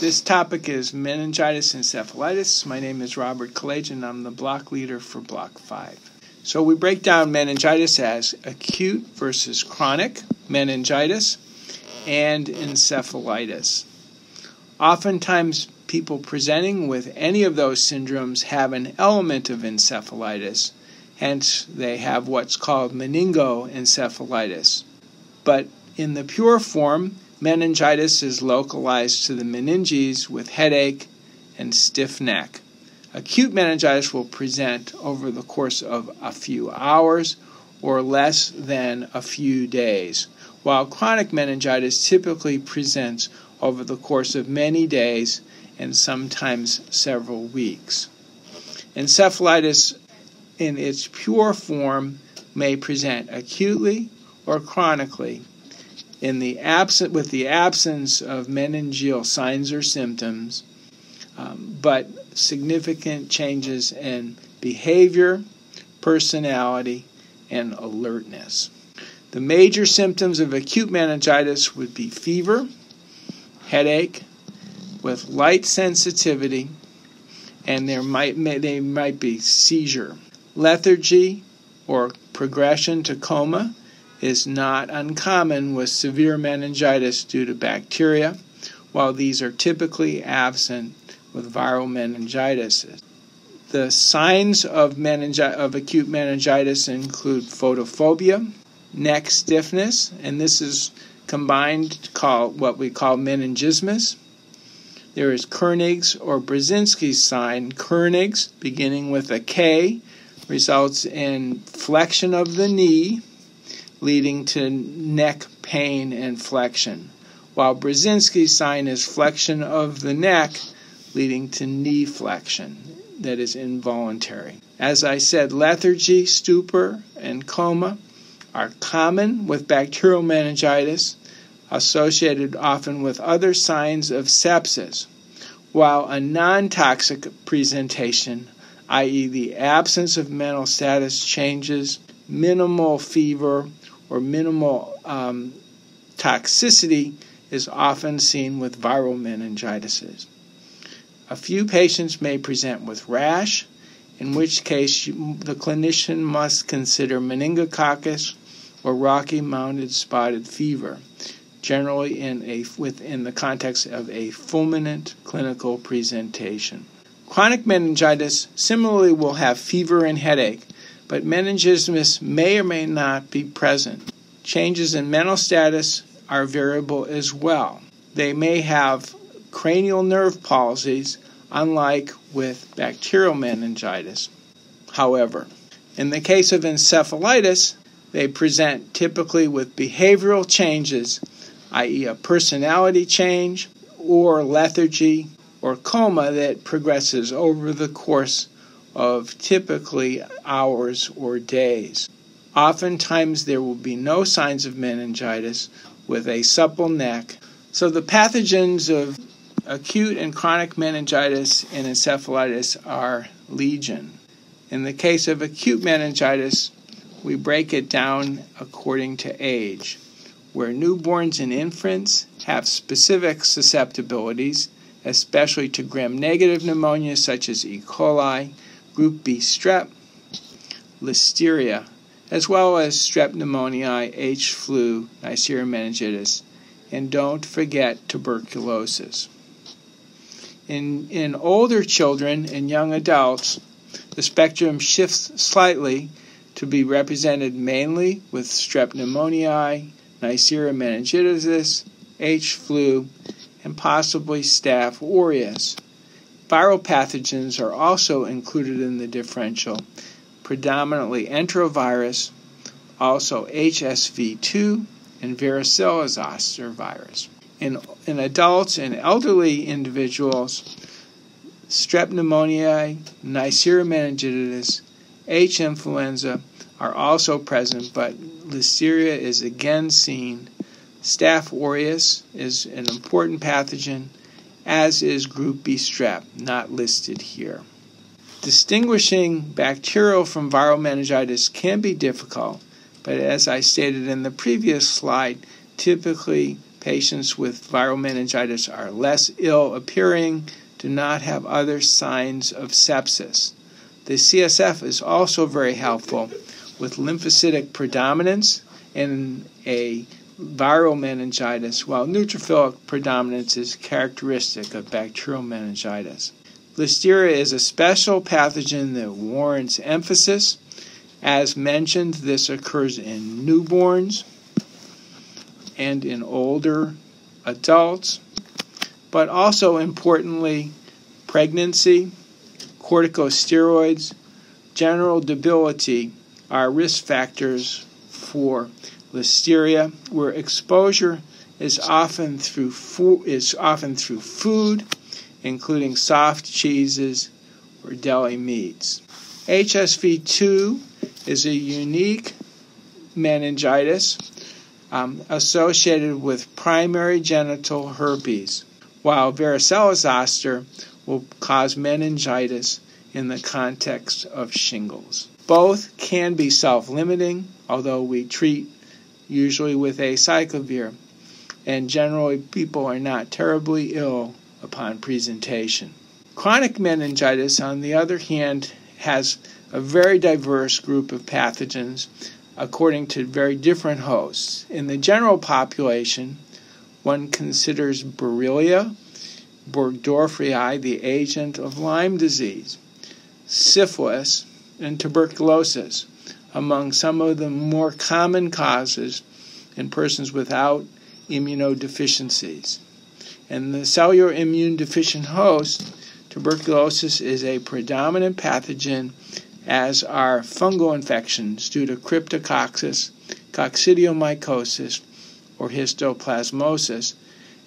This topic is meningitis and encephalitis. My name is Robert Kalayjian. I'm the block leader for Block 5. So we break down meningitis as acute versus chronic meningitis and encephalitis. Oftentimes, people presenting with any of those syndromes have an element of encephalitis, hence, they have what's called meningoencephalitis. But in the pure form, meningitis is localized to the meninges with headache and stiff neck. Acute meningitis will present over the course of a few hours or less than a few days, while chronic meningitis typically presents over the course of many days and sometimes several weeks. Encephalitis in its pure form may present acutely or chronically in the absent with the absence of meningeal signs or symptoms, um, but significant changes in behavior, personality, and alertness. The major symptoms of acute meningitis would be fever, headache, with light sensitivity, and there might they might be seizure, lethargy, or progression to coma is not uncommon with severe meningitis due to bacteria, while these are typically absent with viral meningitis. The signs of, meningi- of acute meningitis include photophobia, neck stiffness, and this is combined to call what we call meningismus. There is Kernig's or Brudzinski's sign. Kernig's, beginning with a K, results in flexion of the knee, leading to neck pain and flexion, while Brudzinski's sign is flexion of the neck, leading to knee flexion that is involuntary. As I said, lethargy, stupor, and coma are common with bacterial meningitis, associated often with other signs of sepsis, while a non toxic presentation, i.e., the absence of mental status changes, minimal fever, or minimal um, toxicity, is often seen with viral meningitis. A few patients may present with rash, in which case the clinician must consider meningococcus or Rocky Mountain spotted fever, generally in a within the context of a fulminant clinical presentation. Chronic meningitis similarly will have fever and headache, but meningismus may or may not be present. Changes in mental status are variable as well. They may have cranial nerve palsies, unlike with bacterial meningitis. However, in the case of encephalitis, they present typically with behavioral changes, i.e., a personality change or lethargy or coma that progresses over the course of typically hours or days. Oftentimes, there will be no signs of meningitis with a supple neck. So, the pathogens of acute and chronic meningitis and encephalitis are legion. In the case of acute meningitis, we break it down according to age, where newborns and infants have specific susceptibilities, especially to gram negative pneumonia such as E. coli, group B strep, listeria, as well as strep pneumoniae, H. flu, Neisseria meningitis, and don't forget tuberculosis. In, in older children and young adults, the spectrum shifts slightly to be represented mainly with strep pneumoniae, Neisseria meningitis, H. flu, and possibly Staph aureus. Viral pathogens are also included in the differential, predominantly enterovirus, also HSV2, and varicella zoster virus. In, in adults and elderly individuals, strep pneumoniae, Neisseria meningitis, H. influenza are also present, but Listeria is again seen. Staph aureus is an important pathogen, as is group B strep, not listed here. Distinguishing bacterial from viral meningitis can be difficult, but as I stated in the previous slide, typically Patients with viral meningitis are less ill appearing, do not have other signs of sepsis. The CSF is also very helpful with lymphocytic predominance in a viral meningitis, while neutrophilic predominance is characteristic of bacterial meningitis. Listeria is a special pathogen that warrants emphasis. As mentioned, this occurs in newborns and in older adults, but also importantly, pregnancy, corticosteroids, general debility are risk factors for listeria, where exposure is often through fo- is often through food, including soft cheeses or deli meats. HSV2 is a unique meningitis um, associated with primary genital herpes, while varicella zoster will cause meningitis in the context of shingles. Both can be self limiting, although we treat usually with acyclovir, and generally people are not terribly ill upon presentation. Chronic meningitis, on the other hand, has a very diverse group of pathogens according to very different hosts. In the general population, one considers Borrelia burgdorferi, the agent of Lyme disease, syphilis, and tuberculosis among some of the more common causes in persons without immunodeficiencies. In the cellular immune deficient host, tuberculosis is a predominant pathogen, as are fungal infections due to cryptococcus, coccidiomycosis, or histoplasmosis.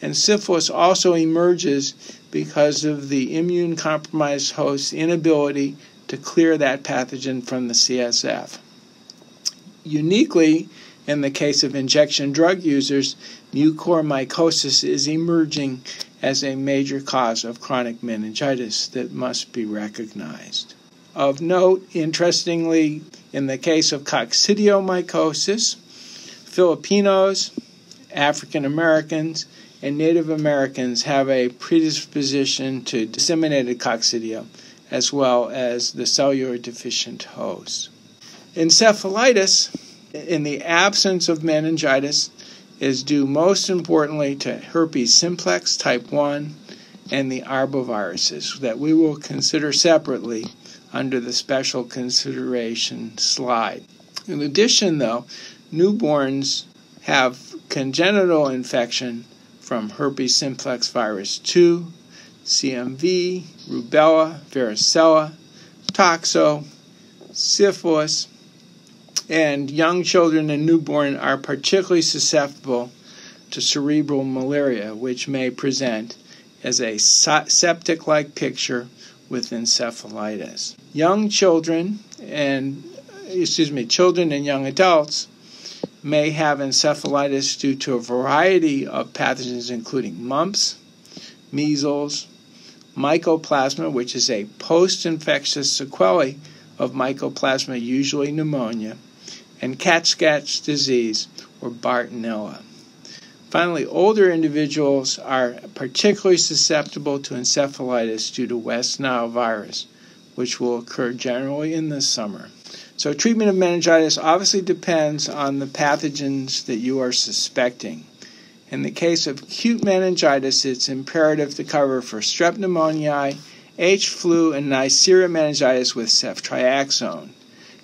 And syphilis also emerges because of the immune compromised host's inability to clear that pathogen from the CSF. Uniquely, in the case of injection drug users, mucormycosis is emerging as a major cause of chronic meningitis that must be recognized. Of note, interestingly, in the case of coccidiomycosis, Filipinos, African Americans, and Native Americans have a predisposition to disseminated coccidia as well as the cellular deficient host. Encephalitis, in the absence of meningitis, is due most importantly to herpes simplex type 1 and the arboviruses that we will consider separately under the special consideration slide. In addition, though, newborns have congenital infection from herpes simplex virus 2 CMV, rubella, varicella, toxo, syphilis, and young children and newborn are particularly susceptible to cerebral malaria, which may present as a septic like picture with encephalitis. Young children and excuse me, children and young adults may have encephalitis due to a variety of pathogens including mumps, measles, mycoplasma, which is a post infectious sequelae of mycoplasma, usually pneumonia, and scratch disease or Bartonella. Finally, older individuals are particularly susceptible to encephalitis due to West Nile virus, which will occur generally in the summer. So, treatment of meningitis obviously depends on the pathogens that you are suspecting. In the case of acute meningitis, it's imperative to cover for strep pneumoniae, H flu, and Neisseria meningitis with ceftriaxone.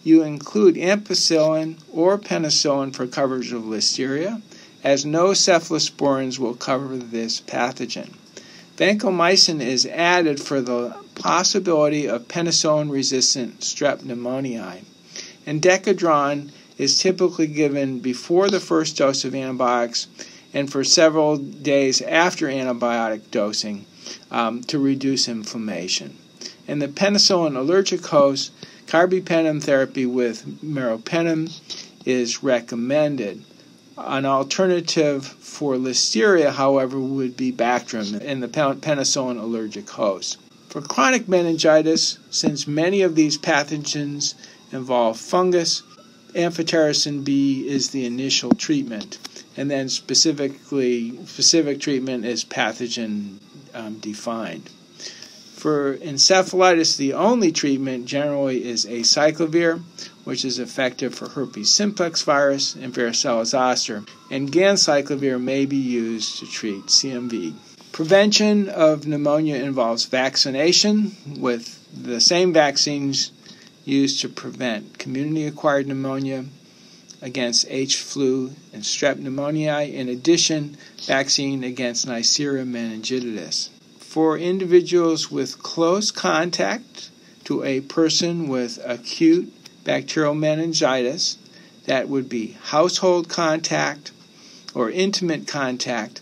You include ampicillin or penicillin for coverage of listeria, as no cephalosporins will cover this pathogen. Vancomycin is added for the possibility of penicillin resistant strep pneumoniae. And Decadron is typically given before the first dose of antibiotics and for several days after antibiotic dosing um, to reduce inflammation. In the penicillin allergic host, carbapenem therapy with meropenem is recommended. An alternative for listeria, however, would be Bactrim in the penicillin allergic host. For chronic meningitis, since many of these pathogens involve fungus, amphotericin B is the initial treatment and then specifically specific treatment is pathogen um, defined. For encephalitis, the only treatment generally is acyclovir, which is effective for herpes simplex virus and varicella zoster, and ganciclovir may be used to treat CMV. Prevention of pneumonia involves vaccination with the same vaccines used to prevent community acquired pneumonia against H. flu and strep pneumoniae, in addition, vaccine against Neisseria meningitidis. For individuals with close contact to a person with acute bacterial meningitis, that would be household contact or intimate contact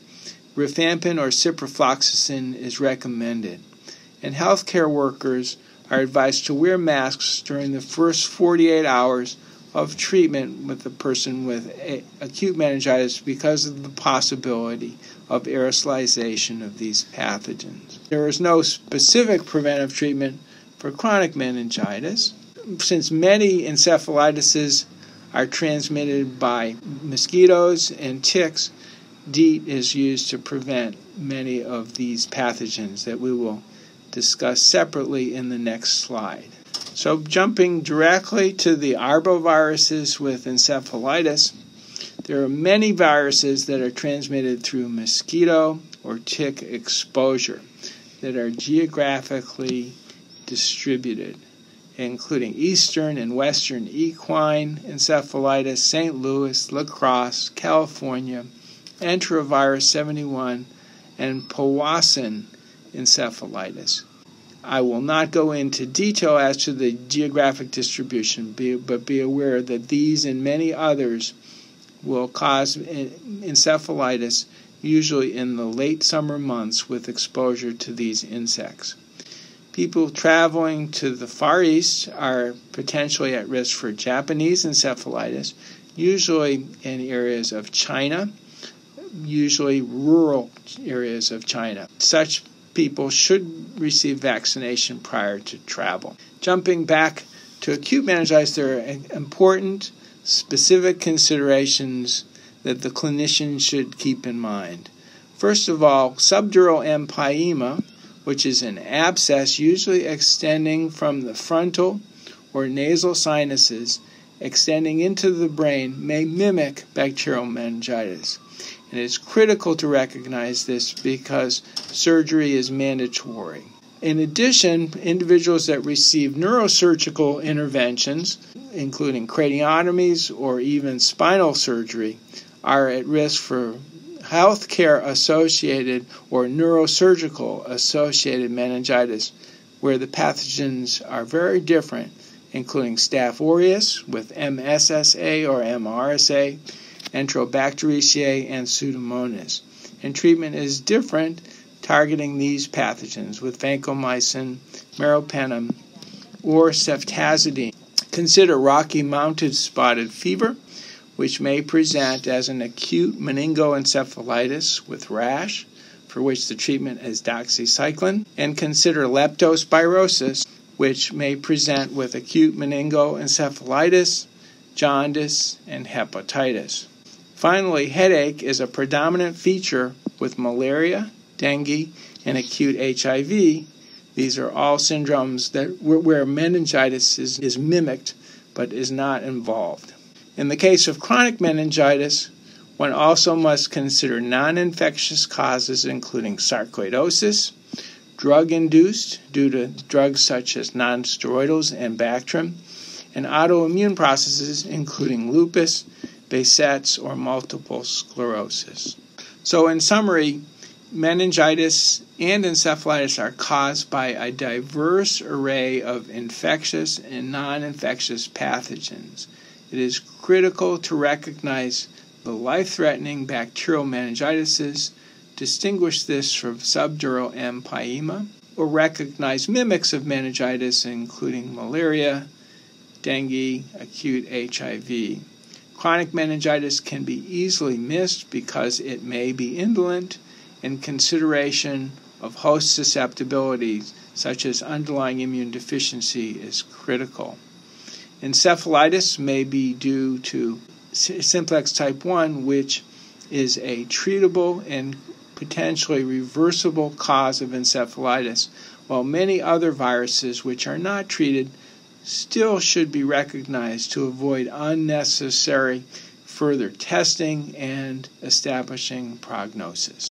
rifampin or ciprofloxacin is recommended. And healthcare workers are advised to wear masks during the first 48 hours of treatment with the person with acute meningitis because of the possibility of aerosolization of these pathogens. There is no specific preventive treatment for chronic meningitis. Since many encephalitises are transmitted by mosquitoes and ticks, DEET is used to prevent many of these pathogens that we will discuss separately in the next slide. So, jumping directly to the arboviruses with encephalitis, there are many viruses that are transmitted through mosquito or tick exposure that are geographically distributed, including eastern and western equine encephalitis, St. Louis, La Crosse, California, enterovirus 71, and Powassan encephalitis. I will not go into detail as to the geographic distribution, but be aware that these and many others will cause encephalitis usually in the late summer months with exposure to these insects. People traveling to the Far East are potentially at risk for Japanese encephalitis, usually in areas of China usually rural areas of China. Such people should receive vaccination prior to travel. Jumping back to acute meningitis, there are important specific considerations that the clinician should keep in mind. First of all, subdural empyema, which is an abscess usually extending from the frontal or nasal sinuses extending into the brain, may mimic bacterial meningitis. And it's critical to recognize this because surgery is mandatory. In addition, individuals that receive neurosurgical interventions, including craniotomies or even spinal surgery, are at risk for healthcare associated or neurosurgical associated meningitis, where the pathogens are very different, including Staph aureus with MSSA or MRSA Enterobacteriaceae, and Pseudomonas. And treatment is different, targeting these pathogens with vancomycin, meropenem, or ceftazidime. Consider Rocky Mountain spotted fever, which may present as an acute meningoencephalitis with rash, for which the treatment is doxycycline, and consider leptospirosis, which may present with acute meningoencephalitis, jaundice, and hepatitis. Finally, headache is a predominant feature with malaria, dengue, and acute HIV. These are all syndromes that where meningitis is, is mimicked but is not involved. In the case of chronic meningitis, one also must consider non infectious causes, including sarcoidosis, drug induced due to drugs such as nonsteroidals and Bactrim, and autoimmune processes, including lupus Behçet's, or multiple sclerosis. So, in summary, meningitis and encephalitis are caused by a diverse array of infectious and non infectious pathogens. It is critical to recognize the life threatening bacterial meningitis, distinguish this from subdural empyema, or recognize mimics of meningitis, including malaria, dengue, acute HIV. Chronic meningitis can be easily missed because it may be indolent, and consideration of host susceptibilities, such as underlying immune deficiency, is critical. Encephalitis may be due to simplex type 1, which is a treatable and potentially reversible cause of encephalitis, while many other viruses which are not treated still should be recognized to avoid unnecessary further testing and establishing prognosis.